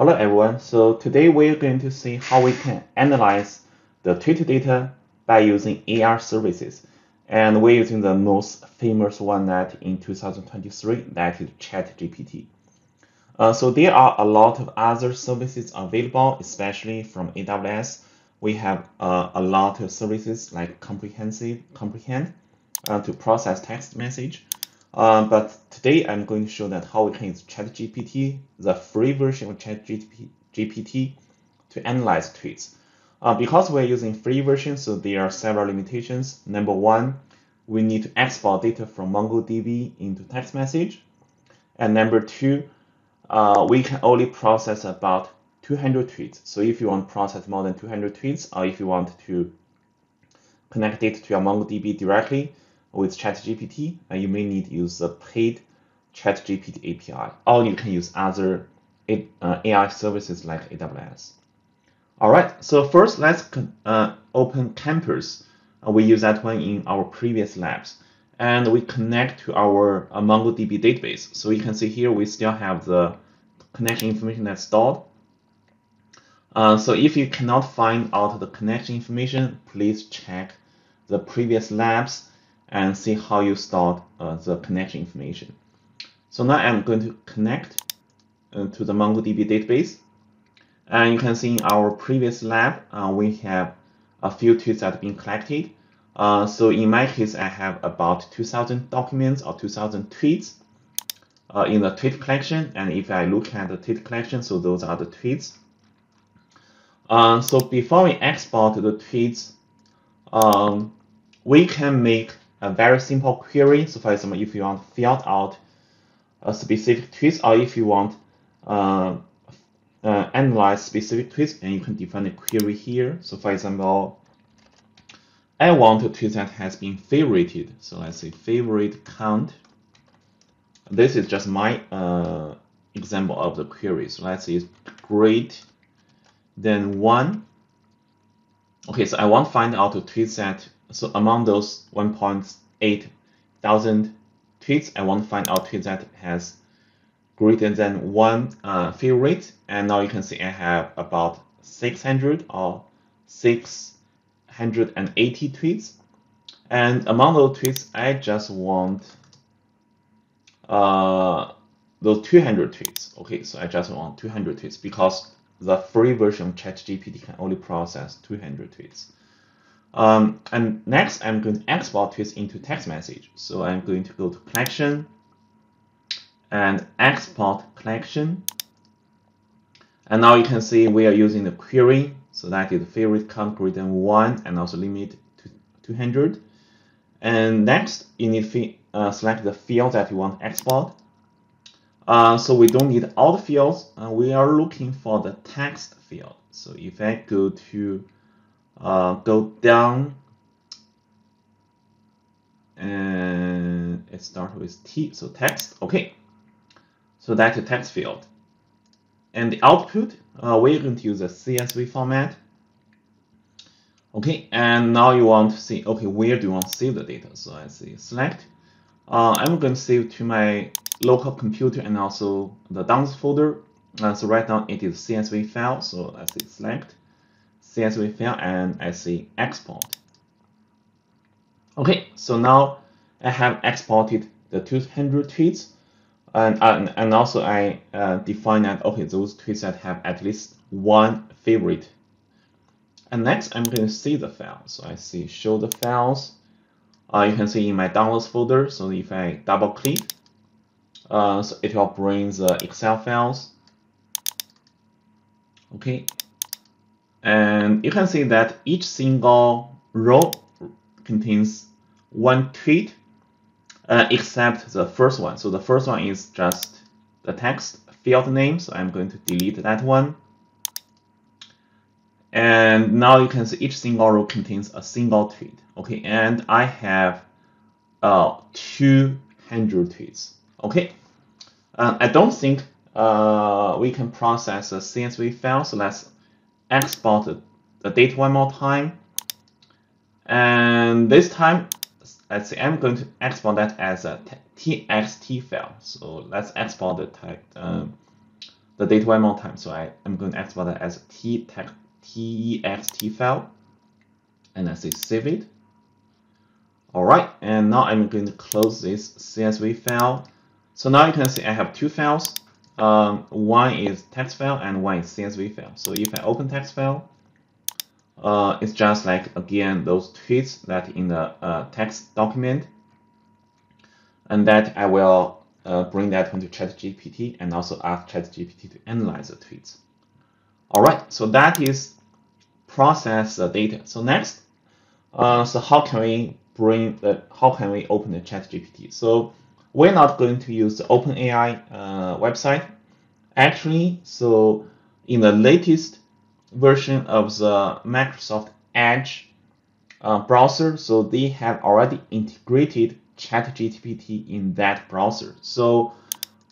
Hello everyone, so today we're going to see how we can analyze the Twitter data by using AI services. And we're using the most famous one that in 2023, that is ChatGPT. Uh, so there are a lot of other services available, especially from AWS. We have uh, a lot of services like comprehensive comprehend uh, to process text message. Uh, but today I'm going to show that how we can use ChatGPT, the free version of ChatGPT, to analyze tweets. Uh, because we're using free version, so there are several limitations. Number one, we need to export data from MongoDB into text message. And number two, uh, we can only process about 200 tweets. So if you want to process more than 200 tweets, or if you want to connect it to your MongoDB directly, with ChatGPT, and uh, you may need to use the paid ChatGPT API, or you can use other AI uh, services like AWS. All right, so first let's uh, open Compass. Uh, we use that one in our previous labs. And we connect to our uh, MongoDB database. So you can see here we still have the connection information that's stored. Uh, so if you cannot find out the connection information, please check the previous labs and see how you start uh, the connection information. So now I'm going to connect uh, to the MongoDB database. And you can see in our previous lab, uh, we have a few tweets that have been collected. Uh, so in my case, I have about 2,000 documents or 2,000 tweets uh, in the tweet collection. And if I look at the tweet collection, so those are the tweets. Uh, so before we export the tweets, um, we can make a very simple query. So for example, if you want to fill out a specific tweet or if you want uh, uh, analyze specific tweets and you can define a query here. So for example, I want a tweet that has been favorited. So let's say favorite count. This is just my uh, example of the query. So let's say it's great then one. Okay, so I want to find out a tweet that so among those 1.8 thousand tweets, I want to find out tweet that has greater than one uh, fill rate. And now you can see I have about 600 or 680 tweets. And among those tweets, I just want uh, those 200 tweets. Okay, so I just want 200 tweets because the free version of ChatGPT can only process 200 tweets. Um, and next, I'm going to export this into text message. So I'm going to go to collection and export collection. And now you can see we are using the query. So that is favorite count greater than one and also limit to 200. And next, you need to uh, select the field that you want to export. Uh, so we don't need all the fields. Uh, we are looking for the text field. So if I go to uh, go down and it starts with T, so text, okay. So that's a text field. And the output, uh, we're going to use a CSV format. Okay, and now you want to see, okay, where do you want to save the data? So I say select. Uh, I'm going to save to my local computer and also the downloads folder. Uh, so right now it is CSV file, so I say select. CSV file and I say export. Okay, so now I have exported the 200 tweets and, and, and also I uh, define that, okay, those tweets that have at least one favorite. And next I'm going to see the file. So I see show the files. Uh, you can see in my downloads folder. So if I double click, uh, so it will bring the Excel files. Okay, and you can see that each single row contains one tweet uh, except the first one. So the first one is just the text field name. So I'm going to delete that one. And now you can see each single row contains a single tweet. Okay, and I have uh, 200 tweets. Okay, uh, I don't think uh, we can process a CSV file, so let's export the data one more time. And this time, let's say I'm going to export that as a txt file. So let's export the, um, the data one more time. So I am going to export that as a t text file, and I say save it. All right, and now I'm going to close this CSV file. So now you can see I have two files. Um, one is text file and one is CSV file. So if I open text file, uh, it's just like again those tweets that in the uh, text document, and that I will uh, bring that one to ChatGPT and also ask ChatGPT to analyze the tweets. All right, so that is process the data. So next, uh, so how can we bring the how can we open the ChatGPT? So we're not going to use the OpenAI uh, website. Actually, so in the latest version of the Microsoft Edge uh, browser, so they have already integrated ChatGPT in that browser. So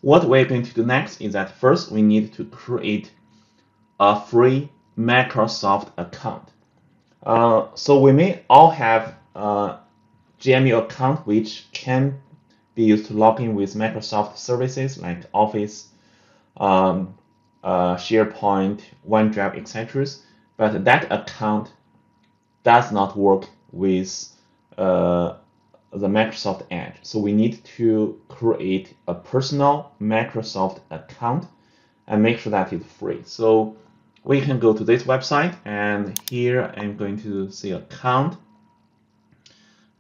what we're going to do next is that first we need to create a free Microsoft account. Uh, so we may all have a JMU account which can be used to log in with Microsoft services like Office, um, uh, SharePoint, OneDrive, etc. But that account does not work with uh, the Microsoft Edge. So we need to create a personal Microsoft account and make sure that it's free. So we can go to this website and here I'm going to say account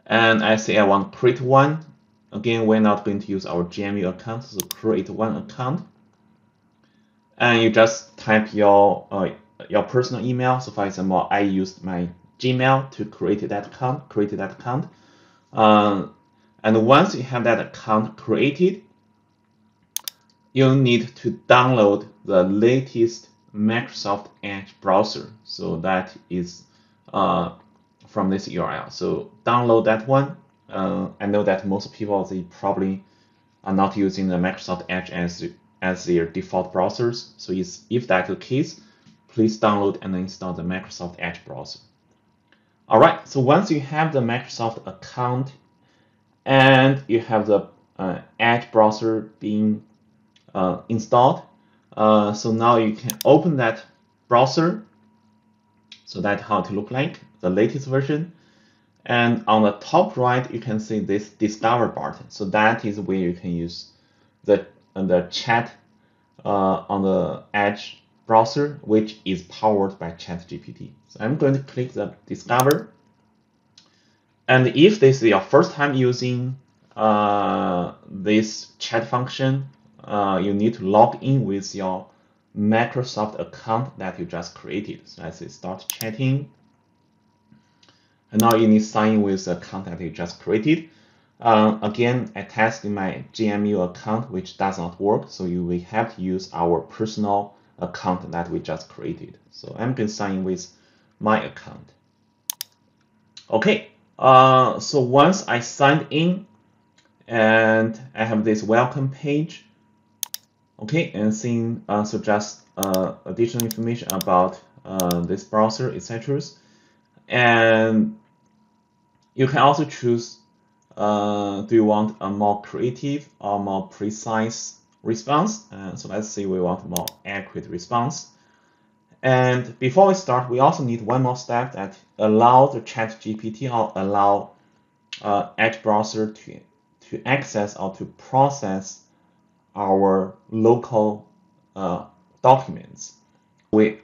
and I say I want to create one. Again, we're not going to use our JMU account, so create one account. And you just type your uh, your personal email. So for example, I used my Gmail to create that account, create that account. Um, and once you have that account created, you need to download the latest Microsoft Edge browser. So that is uh, from this URL. So download that one. Uh, I know that most people they probably are not using the Microsoft Edge as as their default browsers. So if that's the case, please download and install the Microsoft Edge browser. All right, so once you have the Microsoft account and you have the uh, Edge browser being uh, installed, uh, so now you can open that browser. So that's how to look like, the latest version. And on the top right, you can see this discover button. So that is where you can use the, the chat uh, on the Edge browser, which is powered by ChatGPT. So I'm going to click the discover. And if this is your first time using uh, this chat function, uh, you need to log in with your Microsoft account that you just created. So I say start chatting. And now you need to sign in with the account that you just created. Uh, again, I tested my JMU account, which does not work. So you will have to use our personal account that we just created. So I'm going to sign in with my account. Okay, uh, so once I signed in and I have this welcome page, Okay, and seeing uh, so just uh, additional information about uh, this browser, etc. And you can also choose uh, do you want a more creative or more precise response? So let's say we want a more accurate response. And before we start, we also need one more step that allow the chat GPT or allow uh, Edge browser to, to access or to process our local uh, documents. We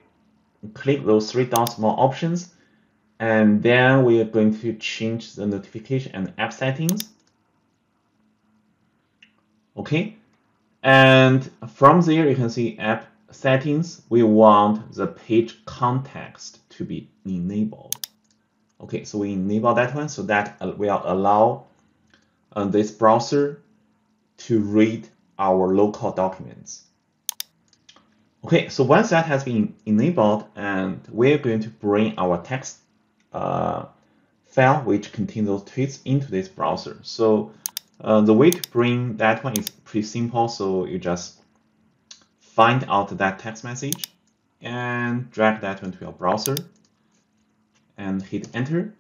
click those three dots more options, and then we are going to change the notification and app settings. Okay, and from there you can see app settings. We want the page context to be enabled. Okay, so we enable that one so that will allow uh, this browser to read our local documents. Okay, so once that has been enabled, and we're going to bring our text uh, file which contains those tweets into this browser. So uh, the way to bring that one is pretty simple. So you just find out that text message and drag that one to your browser and hit enter.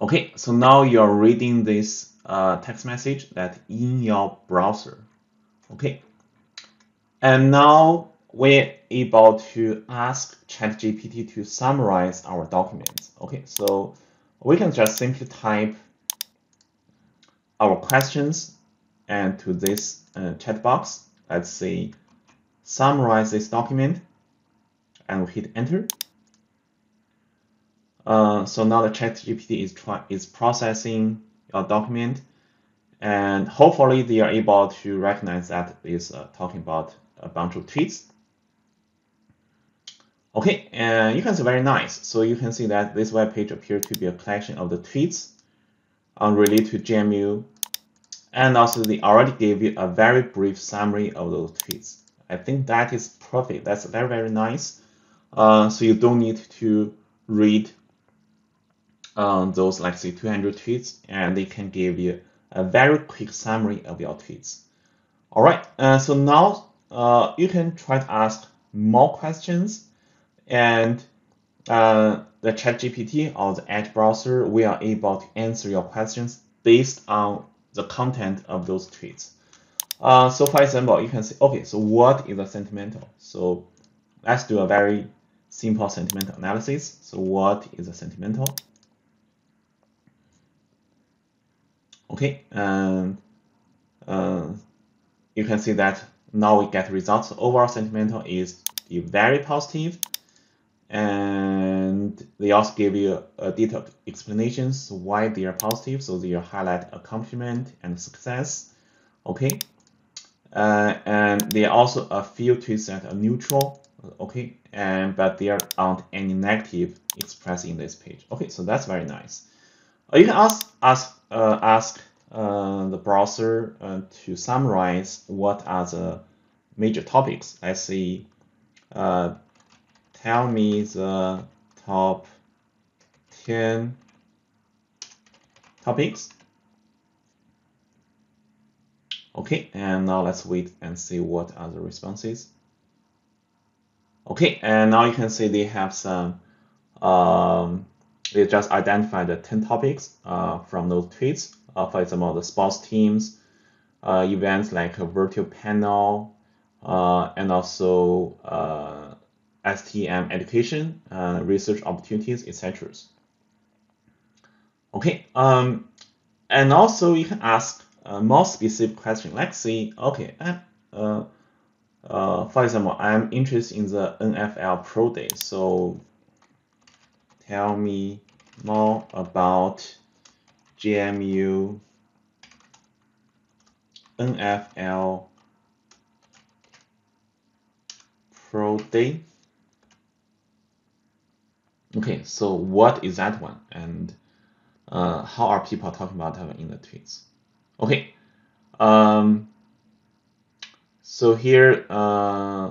Okay, so now you're reading this uh, text message that in your browser. Okay, And now we're able to ask ChatGPT to summarize our documents. Okay, so we can just simply type our questions and to this uh, chat box, let's say summarize this document and we hit enter. Uh, so now the ChatGPT is is processing your document, and hopefully they are able to recognize that is uh, talking about a bunch of tweets. Okay, and you can see very nice. So you can see that this web page appears to be a collection of the tweets um, related to JMU, and also they already gave you a very brief summary of those tweets. I think that is perfect. That's very very nice. Uh, so you don't need to read um, those like say 200 tweets and they can give you a very quick summary of your tweets. All right, uh, so now uh, you can try to ask more questions and uh, the ChatGPT or the Edge browser we are able to answer your questions based on the content of those tweets. Uh, so for example, you can say, okay, so what is a sentimental? So let's do a very simple sentimental analysis. So what is a sentimental? Okay, and uh, you can see that now we get results. Overall sentimental is very positive, and they also give you a detailed explanations why they are positive. So they highlight accomplishment and success. Okay, uh, and they also a few tweets that are neutral. Okay, and but there aren't any negative expressed in this page. Okay, so that's very nice. You can ask ask uh, ask uh, the browser uh, to summarize what are the major topics. I see. Uh, tell me the top ten topics. Okay, and now let's wait and see what are the responses. Okay, and now you can see they have some um, they just identify the 10 topics uh, from those tweets. Uh, for example, the sports teams, uh, events like a virtual panel, uh, and also STEM education, uh, research opportunities, etc. Okay, um, and also you can ask a more specific question. Let's say, okay, uh, uh, for example, I'm interested in the NFL Pro Day, so tell me more about JMU NFL Pro Day. Okay, so what is that one? And uh, how are people talking about that in the tweets? Okay, um, so here, uh,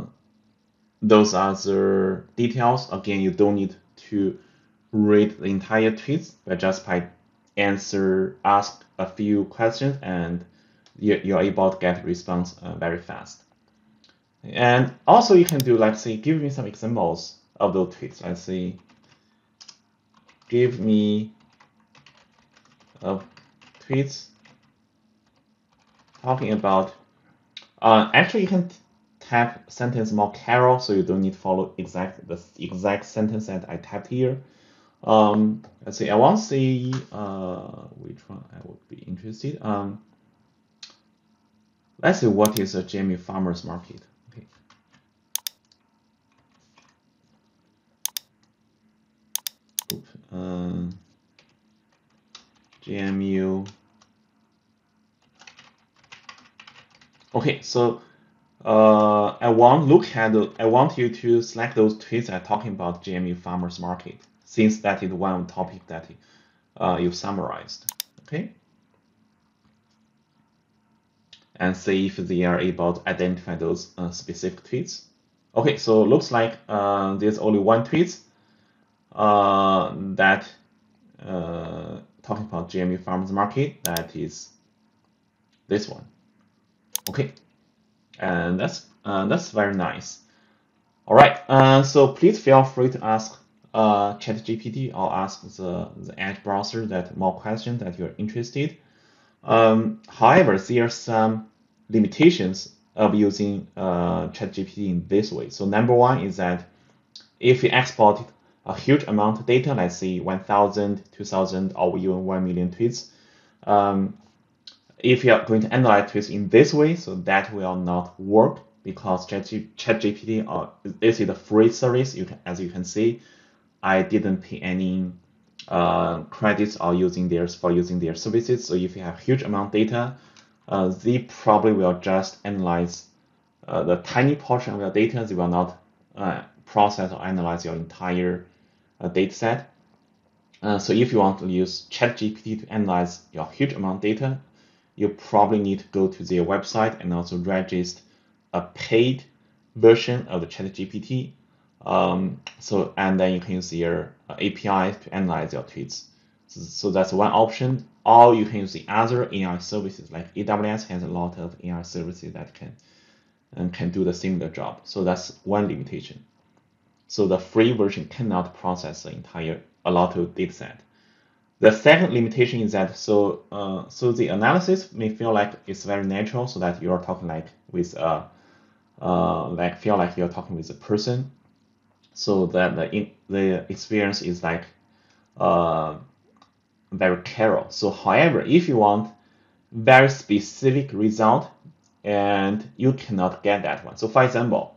those are the details. Again, you don't need to read the entire tweets, but just by answer, ask a few questions, and you're able to get response uh, very fast. And also you can do, let's say, give me some examples of those tweets. Let's see, give me of tweets talking about, uh, actually you can type sentence more careful so you don't need to follow exact the exact sentence that I typed here. Um, let's see, I want to see uh, which one I would be interested. Um, let's see what is a JMU farmers market. Okay. Oops, uh, JMU. Okay, so uh, I want look at the, I want you to select those tweets that talking about JMU farmers market since that is one topic that uh, you summarized. Okay. And see if they are able to identify those uh, specific tweets. Okay, so looks like uh, there's only one tweet uh, that uh, talking about JMU Farmers Market. That is this one. Okay, and that's uh, that's very nice. All right, uh, so please feel free to ask uh, ChatGPT or ask the, the Edge browser that more questions that you're interested. Um, however, there are some limitations of using uh, ChatGPT in this way. So number one is that if you export a huge amount of data, let's say 1,000, 2,000, or even 1 million tweets, um, if you are going to analyze tweets in this way, so that will not work because ChatGPT, or this is a free service. You can, as you can see, I didn't pay any uh, credits or using theirs for using their services. So if you have huge amount of data, uh, they probably will just analyze uh, the tiny portion of your data. They will not uh, process or analyze your entire uh, data set. Uh, so if you want to use ChatGPT to analyze your huge amount of data, you probably need to go to their website and also register a paid version of the ChatGPT. Um, so and then you can use your uh, API to analyze your tweets. So, so, that's one option. Or you can use the other AI services like AWS has a lot of AI services that can and can do the similar job. So that's one limitation. So the free version cannot process the entire a lot of data set. The second limitation is that so uh, so the analysis may feel like it's very natural, so that you're talking like with a uh, like feel like you're talking with a person, so that the in, the experience is like uh, very careful. So however, if you want very specific result, and you cannot get that one. So for example,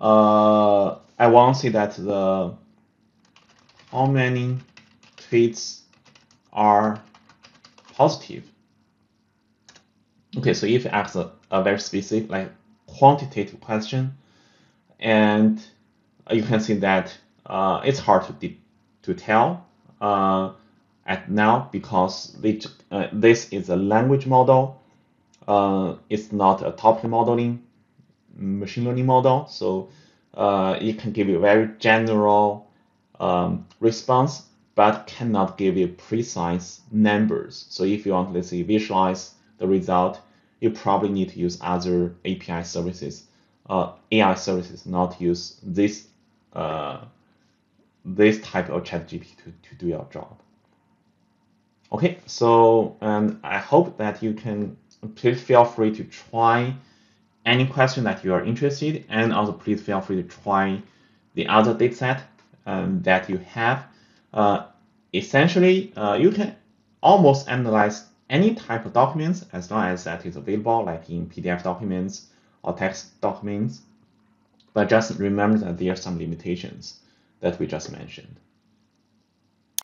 uh, I want to see that the how many tweets are positive. Okay, so if you ask a, a very specific, like quantitative question, and you can see that uh, it's hard to to tell uh, at now because it, uh, this is a language model. Uh, it's not a topic modeling machine learning model, so uh, it can give you very general um, response, but cannot give you precise numbers. So if you want, let's say, visualize the result, you probably need to use other API services, uh, AI services, not use this uh, this type of ChatGPT to, to do your job. Okay, so and I hope that you can please feel free to try any question that you are interested and also please feel free to try the other dataset um, that you have. Uh, essentially, uh, you can almost analyze any type of documents as long as that is available, like in PDF documents or text documents. But just remember that there are some limitations that we just mentioned.